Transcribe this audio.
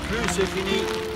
plus, c'est fini.